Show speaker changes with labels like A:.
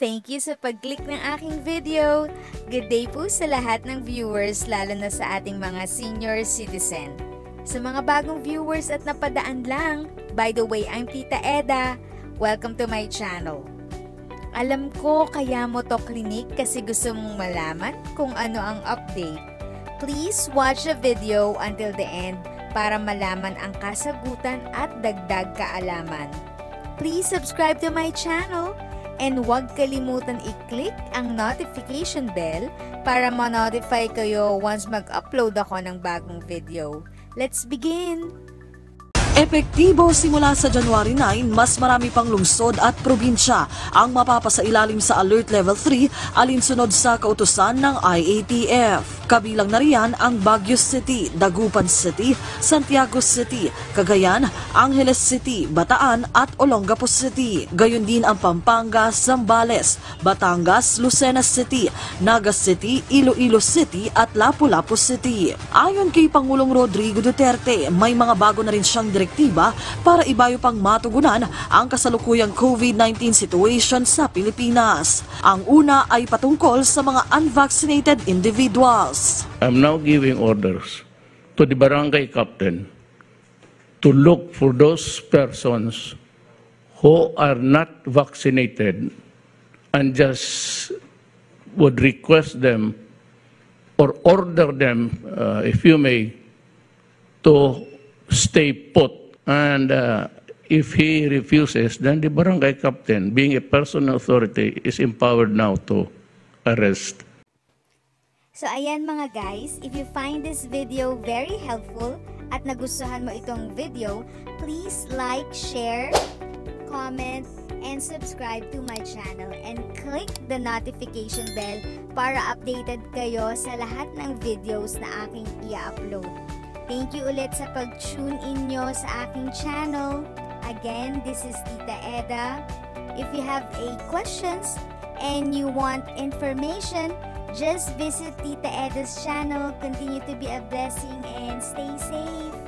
A: Thank you sa pag-click ng aking video. Good day po sa lahat ng viewers, lalo na sa ating mga senior citizen. Sa mga bagong viewers at napadaan lang, by the way, I'm Tita Eda. Welcome to my channel. Alam ko kaya mo to klinik kasi gusto mong malaman kung ano ang update. Please watch the video until the end para malaman ang kasagutan at dagdag kaalaman. Please subscribe to my channel and huwag kalimutan i-click ang notification bell para ma-notify kayo once mag-upload ako ng bagong video. Let's begin!
B: Epektibo simula sa January 9, mas marami pang lungsod at probinsya ang mapapasailalim sa Alert Level 3 alinsunod sa kautusan ng IATF. Kabilang na riyan ang Baguio City, Dagupan City, Santiago City, Cagayan, Angeles City, Bataan at Olongapo City. Gayon din ang Pampanga, Zambales, Batangas, Lucena City, Naga City, Iloilo City at Lapu-Lapu City. Ayon kay Pangulong Rodrigo Duterte, may mga bago na rin siyang direktiba para ibayo pang matugunan ang kasalukuyang COVID-19 situation sa Pilipinas. Ang una ay patungkol sa mga unvaccinated individuals.
C: I'm now giving orders to the barangay captain to look for those persons who are not vaccinated and just would request them or order them, uh, if you may, to stay put. And uh, if he refuses, then the barangay captain, being a personal authority, is empowered now to arrest.
A: So ayan mga guys, if you find this video very helpful at nagustuhan mo itong video, please like, share, comment, and subscribe to my channel and click the notification bell para updated kayo sa lahat ng videos na aking i-upload. Thank you ulit sa pag-tune in nyo sa aking channel. Again, this is Tita Eda. If you have a questions and you want information, just visit Tita Eda's channel. Continue to be a blessing and stay safe.